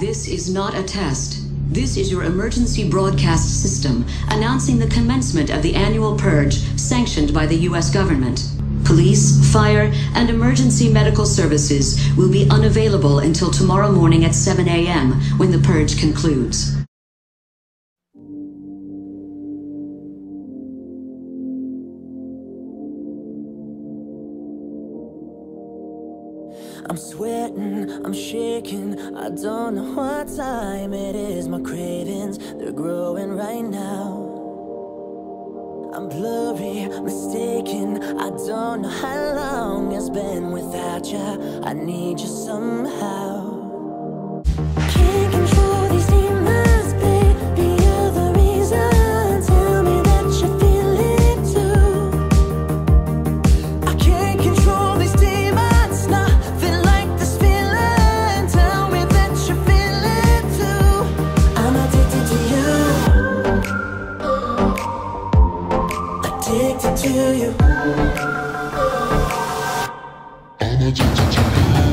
This is not a test. This is your emergency broadcast system announcing the commencement of the annual purge sanctioned by the U.S. government. Police, fire, and emergency medical services will be unavailable until tomorrow morning at 7 a.m. when the purge concludes. I'm sweating, I'm shaking, I don't know what time it is. My cravings, they're growing right now. I'm blurry, mistaken, I don't know how long it's been without you. I need you somehow. To you. Addicted to you.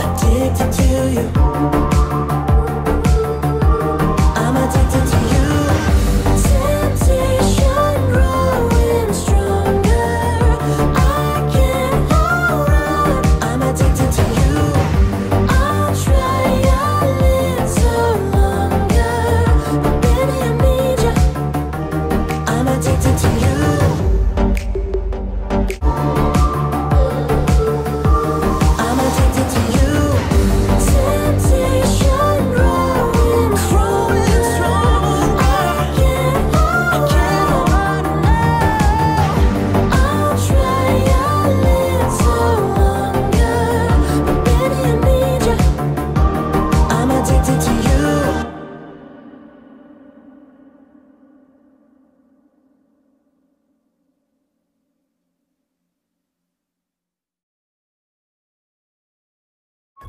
Addicted to you.